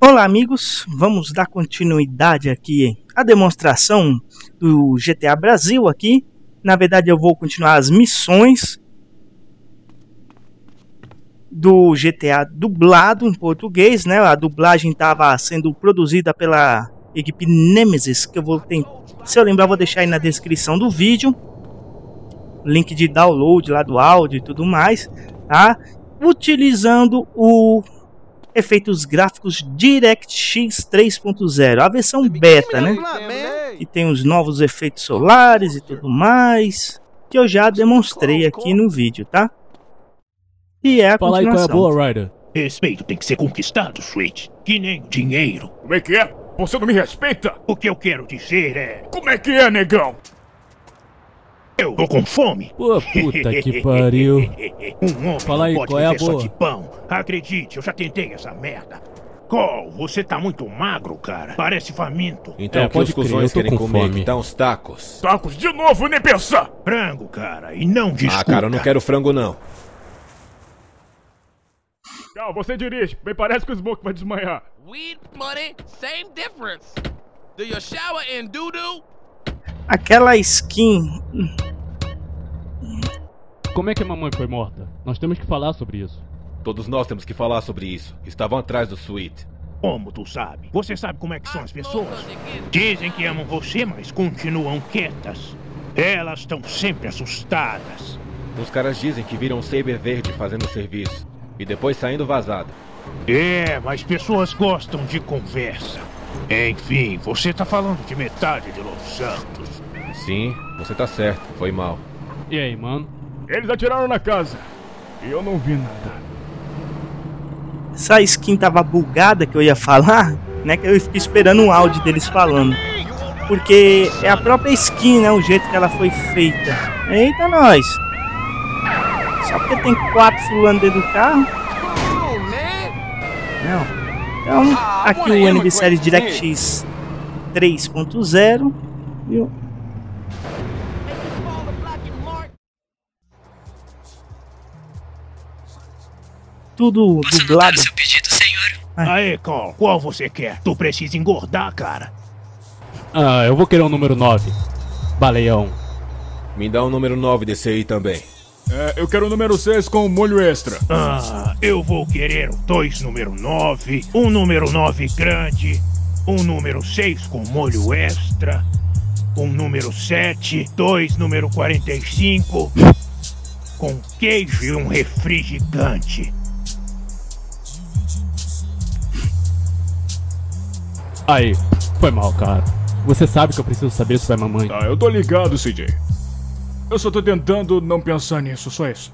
Olá amigos, vamos dar continuidade aqui à demonstração do GTA Brasil aqui. Na verdade eu vou continuar as missões do GTA dublado em português, né? A dublagem estava sendo produzida pela equipe Nemesis, que eu vou tentar, se eu lembrar vou deixar aí na descrição do vídeo. Link de download lá do áudio e tudo mais, tá? Utilizando o efeitos gráficos DirectX 3.0, a versão beta, né? Que tem os novos efeitos solares e tudo mais, que eu já demonstrei aqui no vídeo, tá? E é a Fala aí é a continuação. boa, Ryder. Respeito tem que ser conquistado, Switch. Que nem dinheiro. Como é que é? Você não me respeita? O que eu quero dizer é. Como é que é, negão? Eu tô com fome. Pô, puta que pariu. Um homem Fala aí, pode qual é a viver só boa? de pão. Acredite, eu já tentei essa merda. Cole, você tá muito magro, cara. Parece faminto. Então É, pode os crer, cuzões eu tô querem com comer? fome. Que dá uns tacos. Tacos de novo, nem pensar! Frango, cara, e não desculpa. Ah, cara, eu não quero frango não. Calma, você dirige. Bem parece que o Smoke vai desmanhar. Weed, money, same difference. Do you shower in doo-doo? Aquela skin Como é que a mamãe foi morta? Nós temos que falar sobre isso. Todos nós temos que falar sobre isso. Estavam atrás do suíte. Como tu sabe? Você sabe como é que são as pessoas? Dizem que amam você, mas continuam quietas. Elas estão sempre assustadas. Os caras dizem que viram um Saber verde fazendo serviço. E depois saindo vazado. É, mas pessoas gostam de conversa. Enfim, você tá falando de metade de Los Santos. Sim, você tá certo. Foi mal. E aí, mano? Eles atiraram na casa. E eu não vi nada. essa skin tava bugada que eu ia falar, né? Que eu fiquei esperando um áudio deles falando. Porque é a própria skin, né? O jeito que ela foi feita. Eita, nós! Só porque tem quatro fulano dentro do carro? Não. Então, aqui o NB Series DirectX 3.0. E o- Tudo dublado. Aê, Cole, qual você quer? Tu precisa engordar, cara. Ah, eu vou querer o número 9. Baleão. Me dá o número 9 desse aí também. É, eu quero o número 6 com molho extra. Ah, eu vou querer dois número 9, um número 9 grande, um número 6 com molho extra, um número 7, dois número 45, com queijo e um refri gigante. Aí, foi mal, cara. Você sabe que eu preciso saber sobre a mamãe. Ah, eu tô ligado, CJ. Eu só tô tentando não pensar nisso, só isso.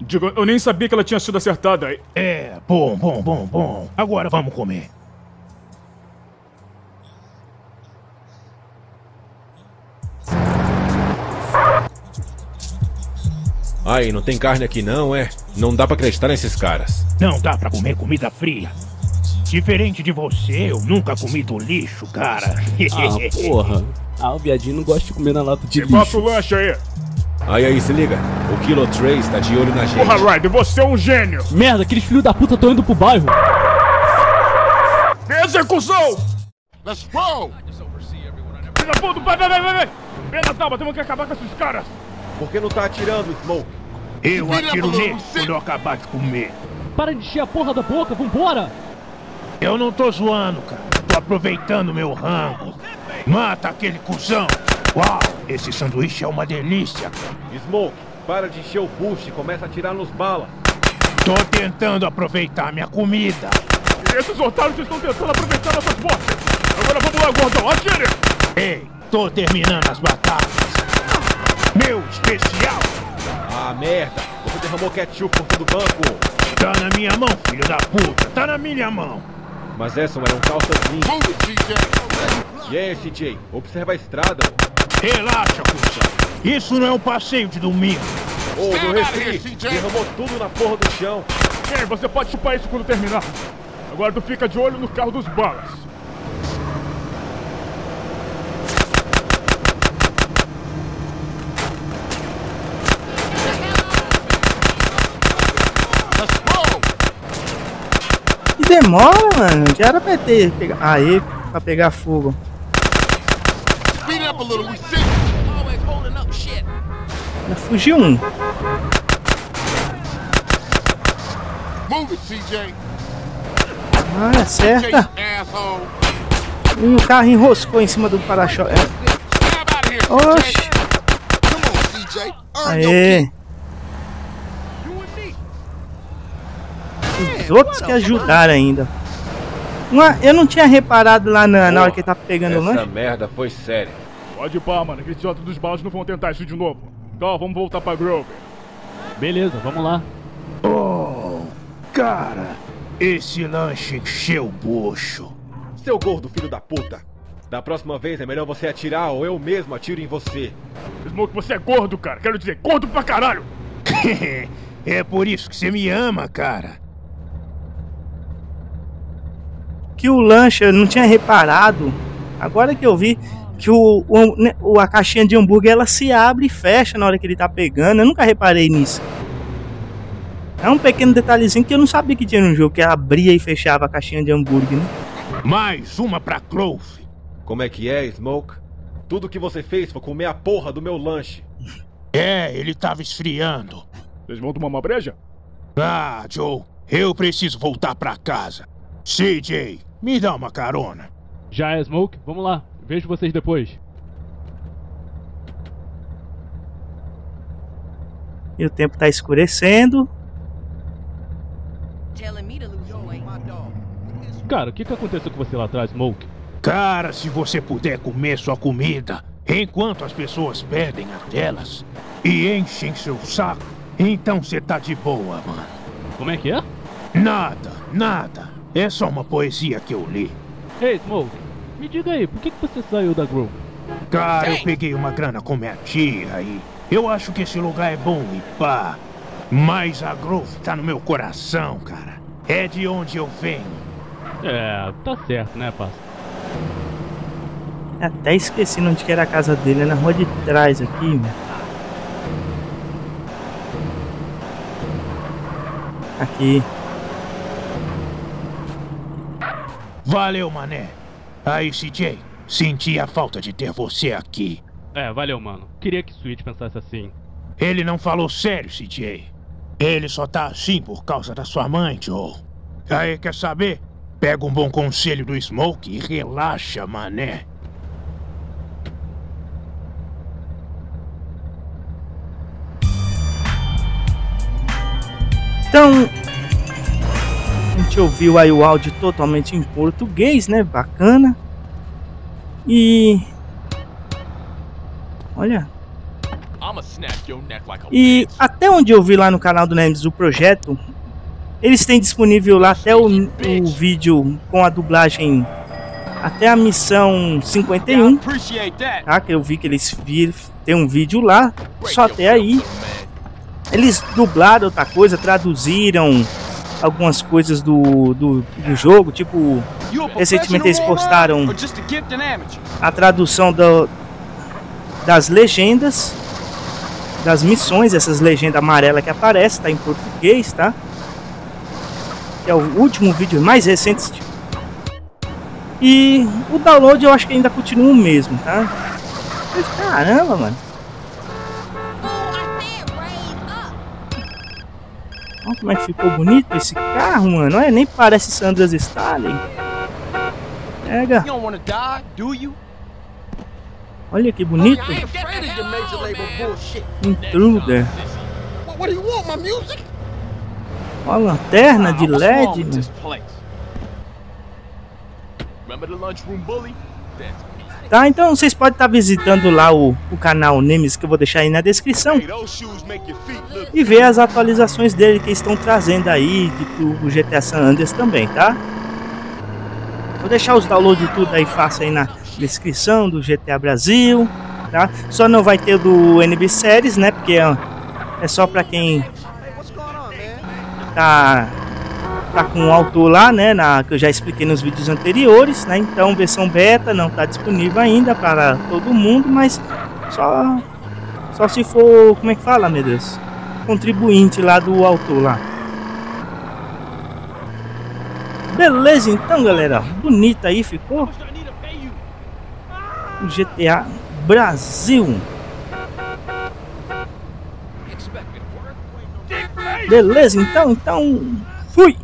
Digo, eu nem sabia que ela tinha sido acertada. É, bom, bom, bom, bom. Agora vamos comer. Aí, não tem carne aqui não, é? Não dá pra acreditar nesses caras. Não dá pra comer comida fria. Diferente de você, eu nunca comi do lixo, cara. Ah, porra. Ah, o viadinho não gosta de comer na lata de E passa lixo. o lanche aí. Aí, aí, se liga. O Kilo Trace tá de olho na gente. Porra, Ryder, você é um gênio. Merda, aqueles filhos da puta estão indo pro bairro. Execução! Let's roll. Filha da puta, vai, vai, vai, vai, vai. Vem na tábua, temos que acabar com esses caras. Por que não tá atirando, Smoke? Eu atiro nele quando eu acabar de comer. Para de encher a porra da boca, vambora! Eu não tô zoando, cara. Tô aproveitando meu rango. Mata aquele cuzão. Uau, esse sanduíche é uma delícia. Smoke, para de encher o bucho e começa a atirar nos balas. Tô tentando aproveitar minha comida. E esses otários estão tentando aproveitar nossas mortes. Agora vamos lá, gordão, atire! Ei, tô terminando as batatas. Meu especial Ah, merda. Você derramou ketchup por todo o banco. tá na minha mão, filho da puta. Tá na minha mão. Mas essas eram calças jeans. CJ. E aí, CJ? Observa a estrada. Relaxa, cuzão. Isso não é um passeio de domingo. Ô, meu Stand out refri. Derramou tudo na porra do chão. Ei, você pode chupar isso quando terminar. Agora tu fica de olho no carro dos balas. Let's roll. Demora, mano. Já era pra ter. Pegar... Aí, pra pegar fogo. Já fugiu um. Ah, acerta. E o carro enroscou em cima do para-choque. É. Of here, Oxi. Aê. keep. You and me. Os outros que ajudaram ainda. Uma- eu não tinha reparado lá na, na hora que ele tava pegando o Essa lanche. merda foi séria. Pode ir pá, mano. Aqueles idiotas dos balas não vão tentar isso de novo. Então, vamos voltar pra Grover. Beleza, vamos lá. Oh, cara, esse lanche encheu o bucho. Seu gordo filho da puta. Da próxima vez é melhor você atirar ou eu mesmo atiro em você. Smoke, você é gordo, cara. Quero dizer, gordo pra caralho. é por isso que você me ama, cara. Que o lanche eu não tinha reparado. Agora que eu vi que o, o- né, o- a caixinha de hambúrguer ela se abre e fecha na hora que ele tá pegando. Eu nunca reparei nisso. É um pequeno detalhezinho que eu não sabia que tinha no jogo, que abria e fechava a caixinha de hambúrguer, né? Mais uma pra Clove. Como é que é, Smoke? Tudo que você fez foi comer a porra do meu lanche. É, ele tava esfriando. Vocês vão tomar uma breja? Ah, Joe, eu preciso voltar pra casa. CJ, me dá uma carona. Já é Smoke, vamos lá. Vejo vocês depois. E o tempo tá escurecendo. Cara, o que, que aconteceu com você lá atrás, Smoke? Cara, se você puder comer sua comida enquanto as pessoas perdem a delas e enchem seu saco, então você tá de boa, mano. Como é que é? Nada, nada. É só uma poesia que eu li. Ei, Smoke, me diga aí, por que, que você saiu da Grove? Cara, eu peguei uma grana com minha tia e eu acho que esse lugar é bom e pá. Mas a Grove tá no meu coração, cara. É de onde eu venho. É, tá certo, né, parça? Até esqueci onde que era a casa dele, é na rua de trás aqui, mano. Aqui. Valeu, mané. Aí, CJ, senti a falta de ter você aqui. É, valeu, mano. Queria que Switch pensasse assim. Ele não falou sério, CJ. Ele só tá assim por causa da sua mãe, Joe. Aí, quer saber? Pega um bom conselho do Smoke e relaxa, mané. Então, gente ouviu aí o áudio totalmente em português, né? Bacana. E. Olha. E até onde eu vi lá no canal do Nemes do projeto, eles têm disponível lá até o, o vídeo com a dublagem até a missão 51, tá? Que eu vi que eles viram, tem um vídeo lá, só até aí. Eles dublaram outra coisa, traduziram algumas coisas do, do, do jogo, tipo, recentemente eles postaram a tradução do, das legendas das missões, essas legendas amarelas que aparecem, tá em português, tá? Que é o último vídeo mais recente. E o download eu acho que ainda continua o mesmo, tá? Mas, caramba, mano. Que ficou bonito esse carro, mano. Olha, nem parece Sandras Stalin. Pega. Do? Olha que bonito. Intruder. Do? Uma lanterna de LED. Remember the lunchroom bully? That's me. Tá, então vocês podem estar visitando lá o, o canal Nemes que eu vou deixar aí na descrição e ver as atualizações dele que estão trazendo aí pro pro GTA San Andreas também, tá? Vou deixar os downloads de tudo aí fácil aí na descrição do GTA Brasil, tá? Só não vai ter do NB Series, né? Porque é, é só pra quem tá tá com o autor lá, né, na que eu já expliquei nos vídeos anteriores, né? Então, versão beta não está disponível ainda para todo mundo, mas só só se for, como é que fala, meu Deus? Contribuinte lá do autor lá. Beleza, então, galera. Bonita aí ficou. O GTA Brasil. Beleza, então, então, fui.